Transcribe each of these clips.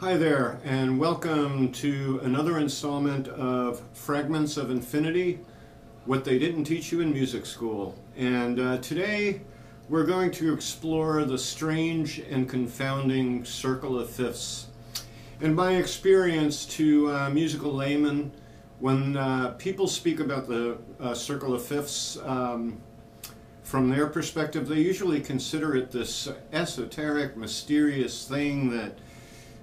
Hi there, and welcome to another installment of Fragments of Infinity, What They Didn't Teach You in Music School. And uh, today we're going to explore the strange and confounding circle of fifths. In my experience to uh, musical laymen, when uh, people speak about the uh, circle of fifths, um, from their perspective, they usually consider it this esoteric, mysterious thing that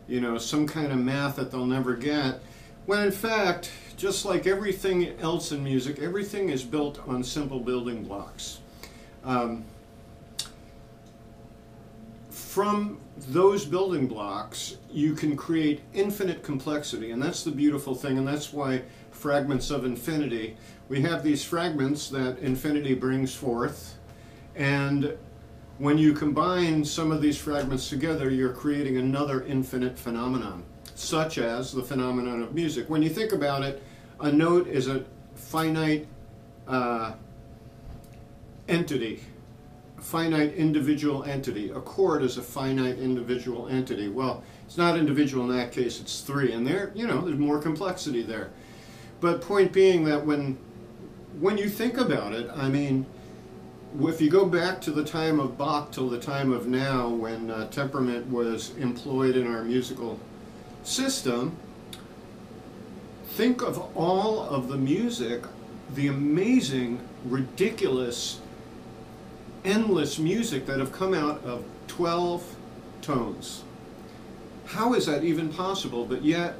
you know, some kind of math that they'll never get. When in fact, just like everything else in music, everything is built on simple building blocks. Um, from those building blocks, you can create infinite complexity, and that's the beautiful thing, and that's why fragments of infinity, we have these fragments that infinity brings forth, and when you combine some of these fragments together, you're creating another infinite phenomenon, such as the phenomenon of music. When you think about it, a note is a finite uh, entity, a finite individual entity. A chord is a finite individual entity. Well, it's not individual in that case, it's three. And there, you know, there's more complexity there. But point being that when when you think about it, I mean, if you go back to the time of Bach till the time of now, when uh, temperament was employed in our musical system, think of all of the music, the amazing, ridiculous, endless music that have come out of 12 tones. How is that even possible? But yet,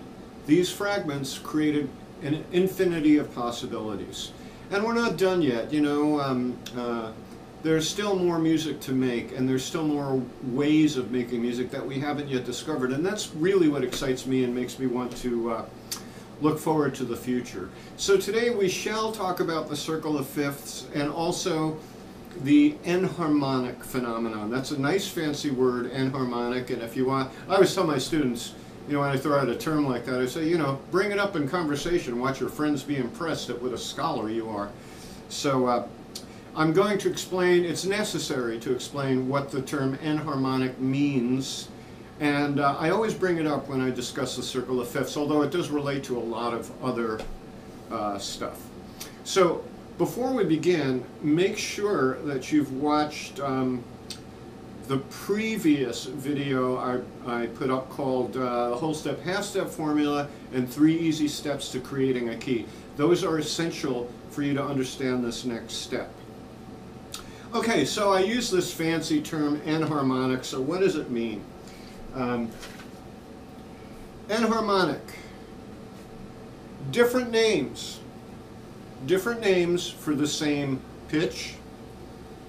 these fragments created an infinity of possibilities. And we're not done yet, you know. Um, uh, there's still more music to make, and there's still more ways of making music that we haven't yet discovered. And that's really what excites me and makes me want to uh, look forward to the future. So today we shall talk about the circle of fifths and also the enharmonic phenomenon. That's a nice fancy word, enharmonic. And if you want, I always tell my students, you know, when I throw out a term like that, I say, you know, bring it up in conversation. Watch your friends be impressed at what a scholar you are. So uh, I'm going to explain, it's necessary to explain what the term enharmonic means. And uh, I always bring it up when I discuss the circle of fifths, although it does relate to a lot of other uh, stuff. So before we begin, make sure that you've watched um, the previous video I, I put up called uh, Whole Step Half Step Formula and Three Easy Steps to Creating a Key. Those are essential for you to understand this next step. Okay, so I use this fancy term enharmonic, so what does it mean? Um, enharmonic, different names, different names for the same pitch,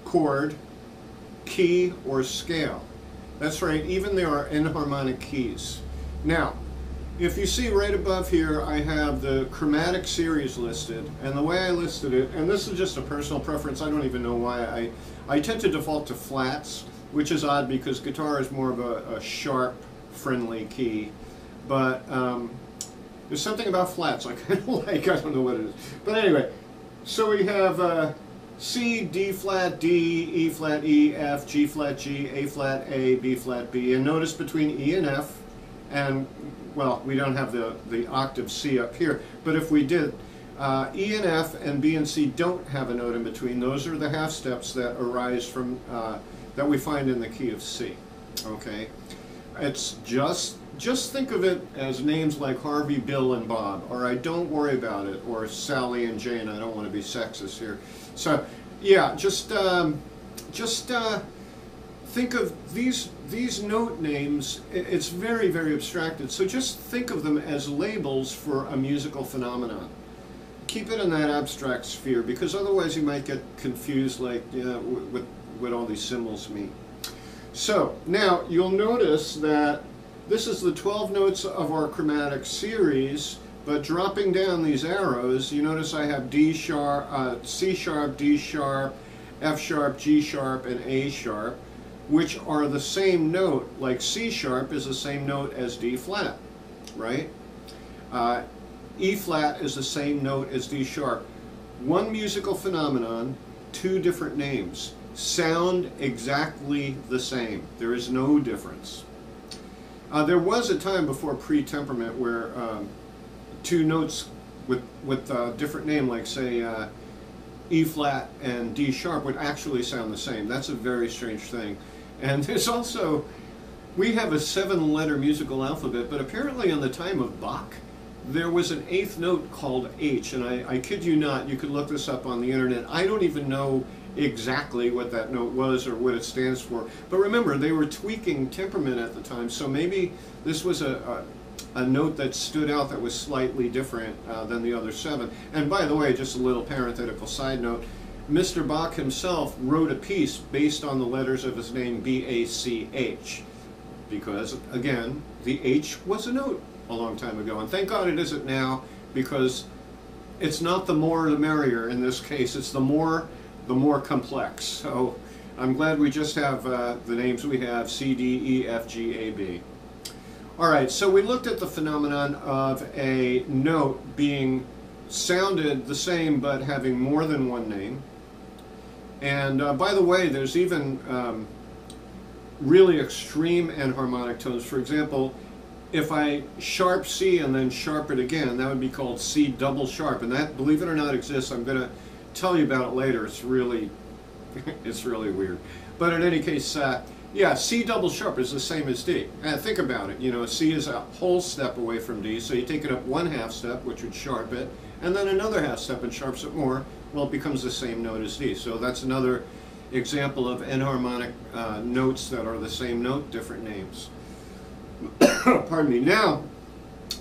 chord, key, or scale. That's right, even there are enharmonic keys. Now, if you see right above here, I have the chromatic series listed, and the way I listed it, and this is just a personal preference, I don't even know why, I, I tend to default to flats, which is odd because guitar is more of a, a sharp, friendly key, but um, there's something about flats I kind of like, I don't know what it is. But anyway, so we have uh, C, D flat, D, E flat, E, F, G flat, G, A flat, A, B flat, B. And notice between E and F, and well, we don't have the, the octave C up here, but if we did, uh, E and F and B and C don't have a note in between. Those are the half steps that arise from, uh, that we find in the key of C, okay? It's just, just think of it as names like Harvey, Bill, and Bob, all right? Don't worry about it, or Sally and Jane, I don't want to be sexist here. So yeah, just um, just uh, think of these these note names. It's very very abstracted. So just think of them as labels for a musical phenomenon. Keep it in that abstract sphere because otherwise you might get confused, like you know, what what all these symbols mean. So now you'll notice that this is the 12 notes of our chromatic series but dropping down these arrows, you notice I have D sharp, uh, C sharp, D sharp, F sharp, G sharp, and A sharp, which are the same note, like C sharp is the same note as D flat, right? Uh, e flat is the same note as D sharp. One musical phenomenon, two different names. Sound exactly the same. There is no difference. Uh, there was a time before pre-temperament where um, two notes with with uh, different name, like say uh, E flat and D sharp, would actually sound the same. That's a very strange thing. And there's also we have a seven-letter musical alphabet, but apparently in the time of Bach, there was an eighth note called H, and I, I kid you not, you could look this up on the internet. I don't even know exactly what that note was or what it stands for. But remember, they were tweaking temperament at the time, so maybe this was a, a, a note that stood out that was slightly different uh, than the other seven. And by the way, just a little parenthetical side note, Mr. Bach himself wrote a piece based on the letters of his name B-A-C-H because, again, the H was a note a long time ago. And thank God it isn't now because it's not the more the merrier in this case. It's the more the more complex. So I'm glad we just have uh, the names we have C, D, E, F, G, A, B. All right, so we looked at the phenomenon of a note being sounded the same but having more than one name. And uh, by the way, there's even um, really extreme enharmonic tones. For example, if I sharp C and then sharp it again, that would be called C double sharp. And that, believe it or not, exists. I'm going to tell you about it later. It's really, it's really weird. But in any case, uh, yeah, C double sharp is the same as D. And uh, think about it. You know, C is a whole step away from D, so you take it up one half step, which would sharp it, and then another half step and sharps it more. Well, it becomes the same note as D. So that's another example of enharmonic uh, notes that are the same note, different names. Pardon me. Now,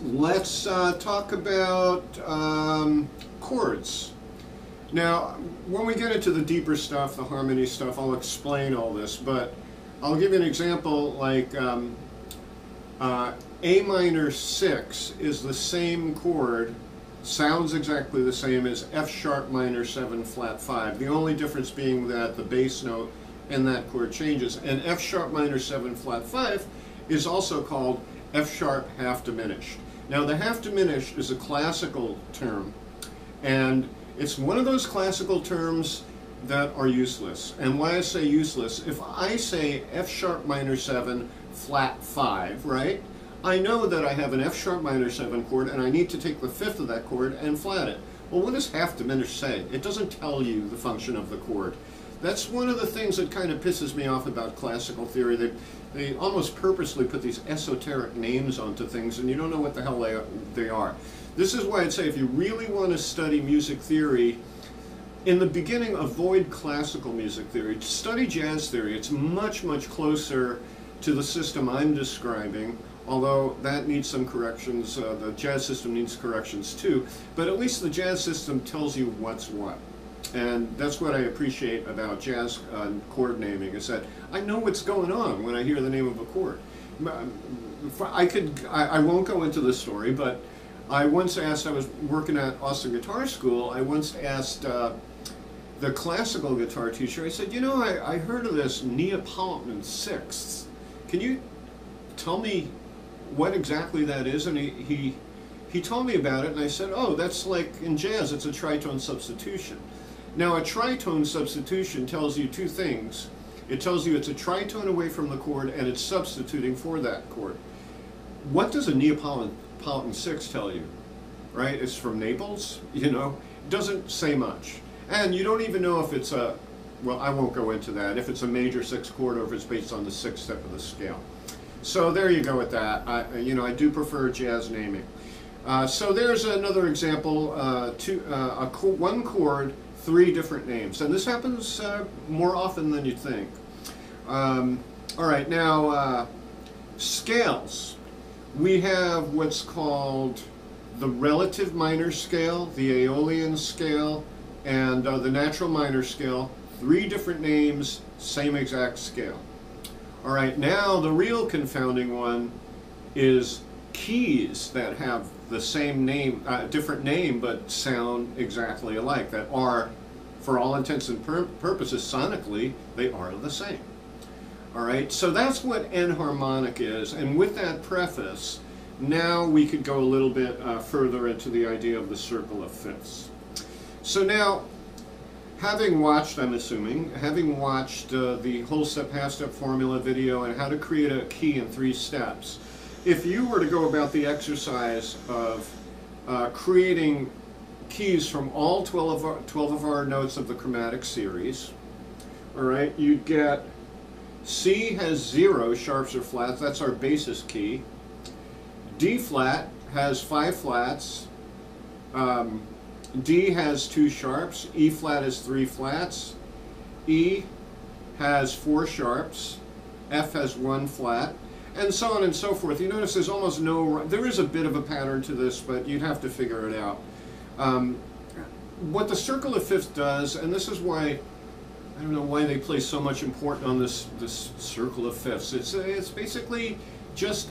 let's uh, talk about um, chords. Now, when we get into the deeper stuff, the harmony stuff, I'll explain all this, but I'll give you an example like um, uh, A minor 6 is the same chord, sounds exactly the same as F sharp minor 7 flat 5. The only difference being that the bass note in that chord changes. And F sharp minor 7 flat 5 is also called F sharp half diminished. Now the half diminished is a classical term and it's one of those classical terms that are useless. And why I say useless, if I say F sharp minor 7 flat 5, right? I know that I have an F sharp minor 7 chord and I need to take the fifth of that chord and flat it. Well, what does half diminished say? It doesn't tell you the function of the chord. That's one of the things that kind of pisses me off about classical theory. They, they almost purposely put these esoteric names onto things and you don't know what the hell they, they are. This is why I'd say if you really want to study music theory, in the beginning, avoid classical music theory. Study jazz theory. It's much, much closer to the system I'm describing, although that needs some corrections. Uh, the jazz system needs corrections too, but at least the jazz system tells you what's what. And that's what I appreciate about jazz uh, chord naming, is that I know what's going on when I hear the name of a chord. I could, I, I won't go into the story, but I once asked, I was working at Austin Guitar School, I once asked uh, the classical guitar teacher, I said, you know, I, I heard of this Neapolitan sixths. Can you tell me what exactly that is? And he, he, he told me about it, and I said, oh, that's like in jazz, it's a tritone substitution. Now, a tritone substitution tells you two things. It tells you it's a tritone away from the chord, and it's substituting for that chord. What does a Neapolitan Politan 6 tell you, right? It's from Naples, you know? It doesn't say much. And you don't even know if it's a, well, I won't go into that, if it's a major 6 chord or if it's based on the 6th step of the scale. So there you go with that. I, you know, I do prefer jazz naming. Uh, so there's another example, uh, two, uh, a one chord, three different names. And this happens uh, more often than you think. Um, all right, now uh, scales we have what's called the relative minor scale, the Aeolian scale, and uh, the natural minor scale. Three different names, same exact scale. All right, now the real confounding one is keys that have the same name, uh, different name, but sound exactly alike, that are, for all intents and pur purposes, sonically, they are the same. All right, so that's what enharmonic is. And with that preface, now we could go a little bit uh, further into the idea of the circle of fifths. So now, having watched, I'm assuming, having watched uh, the whole step, half step formula video and how to create a key in three steps, if you were to go about the exercise of uh, creating keys from all 12 of, our, 12 of our notes of the chromatic series, all right, you'd get C has zero sharps or flats, that's our basis key. D flat has five flats. Um, D has two sharps. E flat has three flats. E has four sharps. F has one flat. And so on and so forth. You notice there's almost no, there is a bit of a pattern to this, but you'd have to figure it out. Um, what the circle of fifths does, and this is why I don't know why they place so much importance on this this circle of fifths. It's it's basically just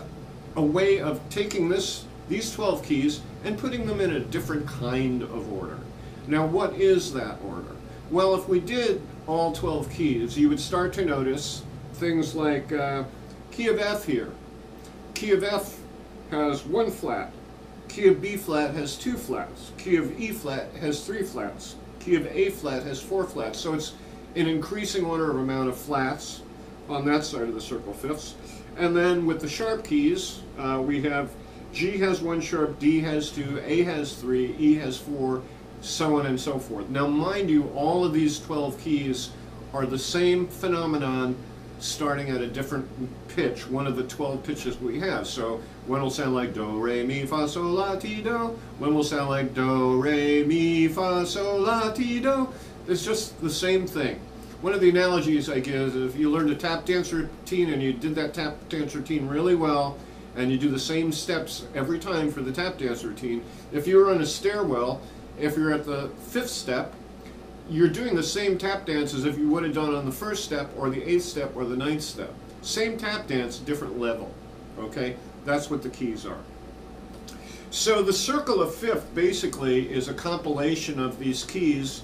a way of taking this these 12 keys and putting them in a different kind of order. Now, what is that order? Well, if we did all 12 keys, you would start to notice things like uh, key of F here. Key of F has one flat. Key of B flat has two flats. Key of E flat has three flats. Key of A flat has four flats. So it's an increasing order of amount of flats on that side of the circle fifths. And then with the sharp keys, uh, we have G has one sharp, D has two, A has three, E has four, so on and so forth. Now mind you, all of these 12 keys are the same phenomenon starting at a different pitch, one of the 12 pitches we have. So one will sound like do, re, mi, fa, sol, la, ti, do. One will sound like do, re, mi, fa, sol, la, ti, do. It's just the same thing. One of the analogies I give is if you learned a tap dance routine and you did that tap dance routine really well, and you do the same steps every time for the tap dance routine, if you're on a stairwell, if you're at the fifth step, you're doing the same tap dance as if you would have done on the first step or the eighth step or the ninth step. Same tap dance, different level. Okay? That's what the keys are. So the circle of fifth basically is a compilation of these keys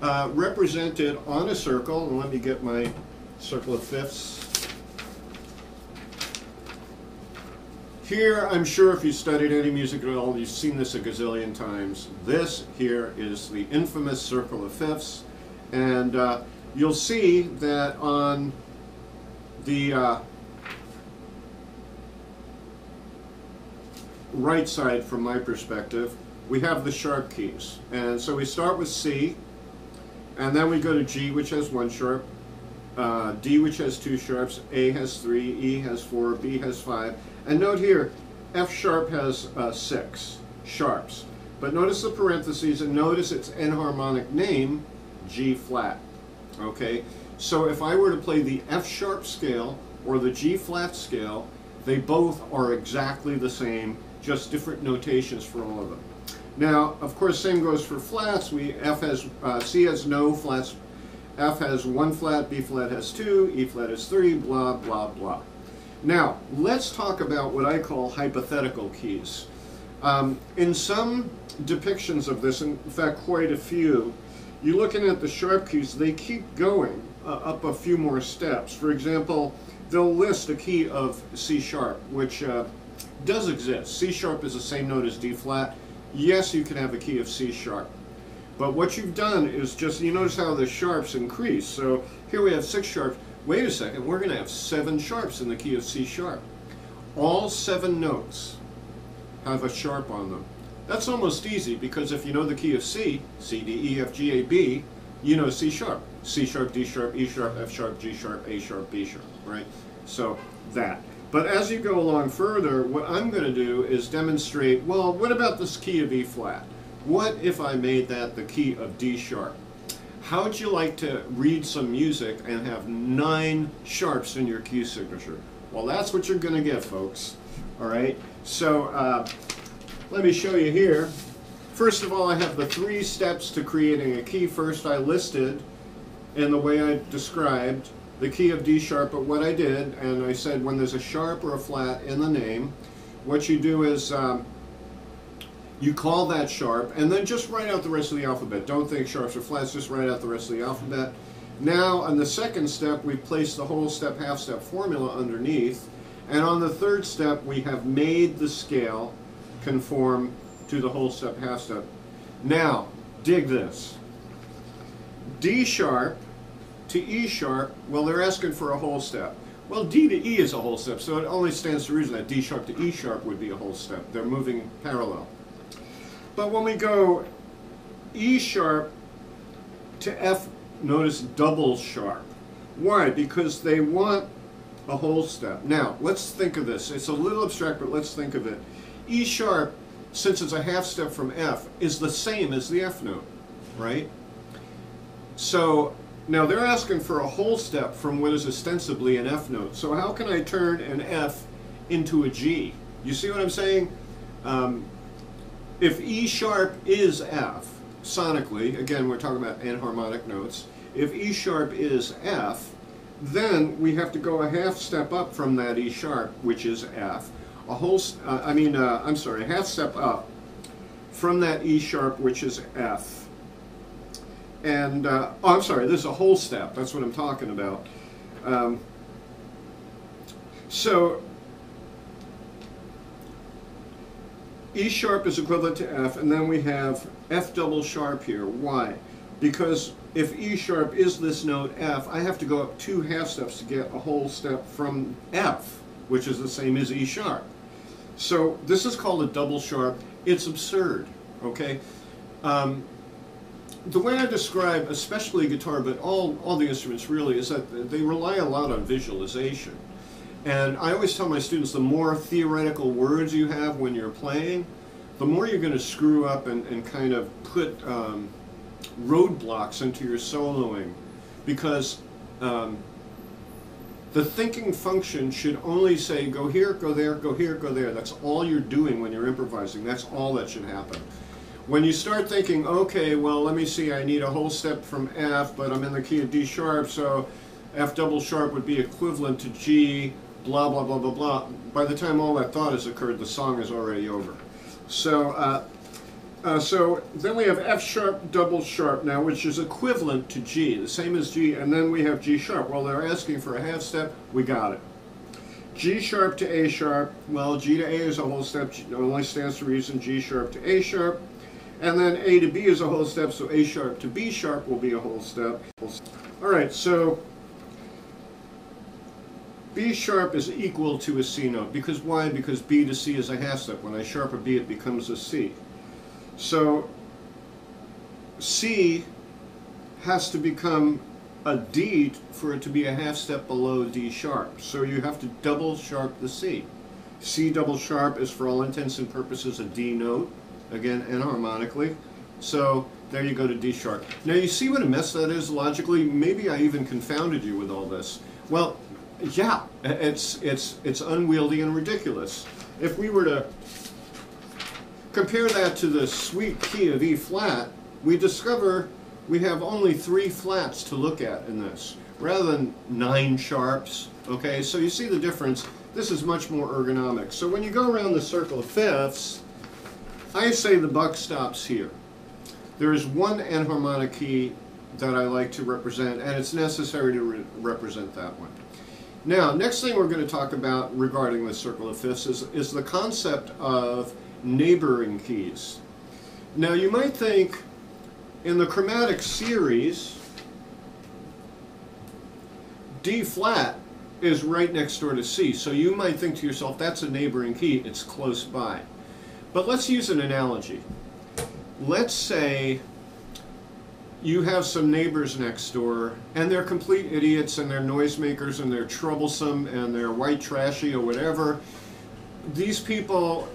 uh, represented on a circle. And let me get my circle of fifths. Here, I'm sure if you studied any music at all, you've seen this a gazillion times. This here is the infamous circle of fifths. And uh, you'll see that on the uh, right side, from my perspective, we have the sharp keys. And so we start with C, and then we go to G, which has one sharp, uh, D, which has two sharps, A has three, E has four, B has five. And note here, F sharp has uh, six sharps. But notice the parentheses and notice its enharmonic name, G flat. Okay, so if I were to play the F sharp scale or the G flat scale, they both are exactly the same, just different notations for all of them. Now, of course, same goes for flats. We F has uh, C has no flats. F has one flat, B flat has two, E flat has three, blah blah blah. Now, let's talk about what I call hypothetical keys. Um, in some depictions of this, in fact, quite a few, you're looking at the sharp keys, they keep going uh, up a few more steps. For example, they'll list a key of C sharp, which uh, does exist. C sharp is the same note as D flat yes, you can have a key of C sharp. But what you've done is just, you notice how the sharps increase. So here we have six sharps. Wait a second, we're going to have seven sharps in the key of C sharp. All seven notes have a sharp on them. That's almost easy because if you know the key of C, C, D, E, F, G, A, B, you know C sharp. C sharp, D sharp, E sharp, F sharp, G sharp, A sharp, B sharp, right? So that. But as you go along further, what I'm going to do is demonstrate, well, what about this key of E flat? What if I made that the key of D sharp? How would you like to read some music and have nine sharps in your key signature? Well, that's what you're going to get, folks. All right, so uh, let me show you here. First of all, I have the three steps to creating a key. First, I listed in the way I described the key of D sharp, but what I did, and I said when there's a sharp or a flat in the name, what you do is um, you call that sharp, and then just write out the rest of the alphabet. Don't think sharps or flats, just write out the rest of the alphabet. Now, on the second step, we place the whole step, half step formula underneath, and on the third step, we have made the scale conform to the whole step, half step. Now, dig this. D sharp to E sharp, well, they're asking for a whole step. Well, D to E is a whole step, so it only stands to reason that D sharp to E sharp would be a whole step. They're moving parallel. But when we go E sharp to F, notice double sharp. Why? Because they want a whole step. Now, let's think of this. It's a little abstract, but let's think of it. E sharp, since it's a half step from F, is the same as the F note, right? So now they're asking for a whole step from what is ostensibly an F note. So how can I turn an F into a G? You see what I'm saying? Um, if E sharp is F, sonically, again we're talking about enharmonic notes, if E sharp is F, then we have to go a half step up from that E sharp, which is F. A whole, uh, I mean, uh, I'm sorry, a half step up from that E sharp, which is F. And, uh, oh, I'm sorry, this is a whole step. That's what I'm talking about. Um, so, E sharp is equivalent to F, and then we have F double sharp here. Why? Because if E sharp is this note F, I have to go up two half steps to get a whole step from F, which is the same as E sharp. So this is called a double sharp. It's absurd, okay? Um, the way I describe, especially guitar, but all, all the instruments really, is that they rely a lot on visualization. And I always tell my students the more theoretical words you have when you're playing, the more you're going to screw up and, and kind of put um, roadblocks into your soloing. Because um, the thinking function should only say go here, go there, go here, go there. That's all you're doing when you're improvising. That's all that should happen. When you start thinking, okay, well, let me see, I need a whole step from F, but I'm in the key of D sharp, so F double sharp would be equivalent to G, blah, blah, blah, blah, blah. By the time all that thought has occurred, the song is already over. So, uh, uh, so then we have F sharp double sharp now, which is equivalent to G, the same as G, and then we have G sharp. Well, they're asking for a half step, we got it. G sharp to A sharp, well, G to A is a whole step, it only stands to reason G sharp to A sharp. And then A to B is a whole step, so A sharp to B sharp will be a whole step. All right, so B sharp is equal to a C note. Because why? Because B to C is a half step. When I sharp a B, it becomes a C. So C has to become a D for it to be a half step below D sharp. So you have to double sharp the C. C double sharp is for all intents and purposes a D note again enharmonically. So there you go to D sharp. Now you see what a mess that is logically? Maybe I even confounded you with all this. Well, yeah, it's, it's, it's unwieldy and ridiculous. If we were to compare that to the sweet key of E flat, we discover we have only three flats to look at in this, rather than nine sharps, okay? So you see the difference. This is much more ergonomic. So when you go around the circle of fifths, I say the buck stops here. There is one enharmonic key that I like to represent, and it's necessary to re represent that one. Now, next thing we're going to talk about regarding the circle of fifths is, is the concept of neighboring keys. Now, you might think in the chromatic series, D flat is right next door to C, so you might think to yourself, that's a neighboring key, it's close by. But let's use an analogy. Let's say you have some neighbors next door and they're complete idiots and they're noisemakers and they're troublesome and they're white trashy or whatever. These people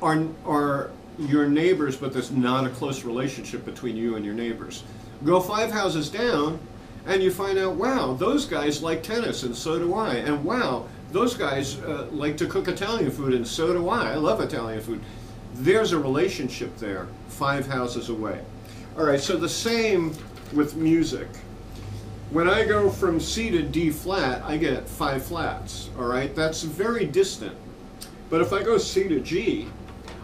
are, are your neighbors, but there's not a close relationship between you and your neighbors. Go five houses down and you find out, wow, those guys like tennis and so do I. And wow, those guys uh, like to cook Italian food and so do I. I love Italian food there's a relationship there, five houses away. All right, so the same with music. When I go from C to D flat, I get five flats, all right? That's very distant. But if I go C to G,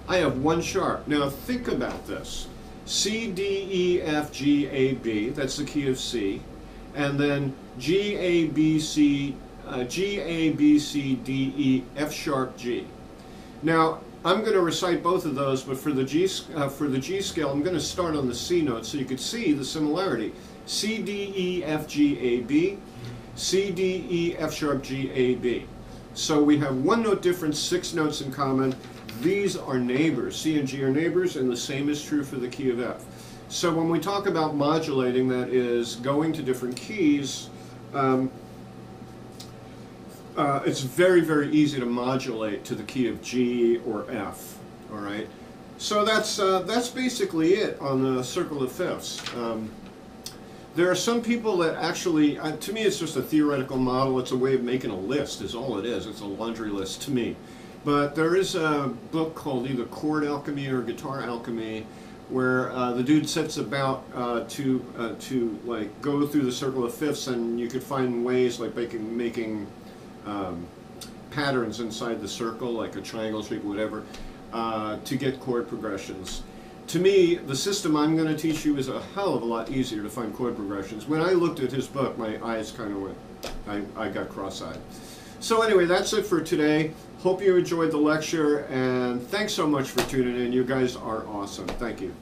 I have one sharp. Now think about this. C, D, E, F, G, A, B, that's the key of C. And then G, A, B, C, uh, G, A, B, C, D, E, F sharp, G. Now, I'm going to recite both of those, but for the G, uh, for the G scale, I'm going to start on the C note so you could see the similarity. C, D, E, F, G, A, B. C, D, E, F sharp, G, A, B. So we have one note difference, six notes in common. These are neighbors. C and G are neighbors, and the same is true for the key of F. So when we talk about modulating, that is going to different keys, um, uh, it's very, very easy to modulate to the key of G or F. All right. So that's uh, that's basically it on the circle of fifths. Um, there are some people that actually, uh, to me, it's just a theoretical model. It's a way of making a list, is all it is. It's a laundry list to me. But there is a book called either Chord Alchemy or Guitar Alchemy, where uh, the dude sets about uh, to uh, to like go through the circle of fifths, and you could find ways like making making um, patterns inside the circle, like a triangle shape, whatever, uh, to get chord progressions. To me, the system I'm going to teach you is a hell of a lot easier to find chord progressions. When I looked at his book, my eyes kind of went, I, I got cross-eyed. So anyway, that's it for today. Hope you enjoyed the lecture, and thanks so much for tuning in. You guys are awesome. Thank you.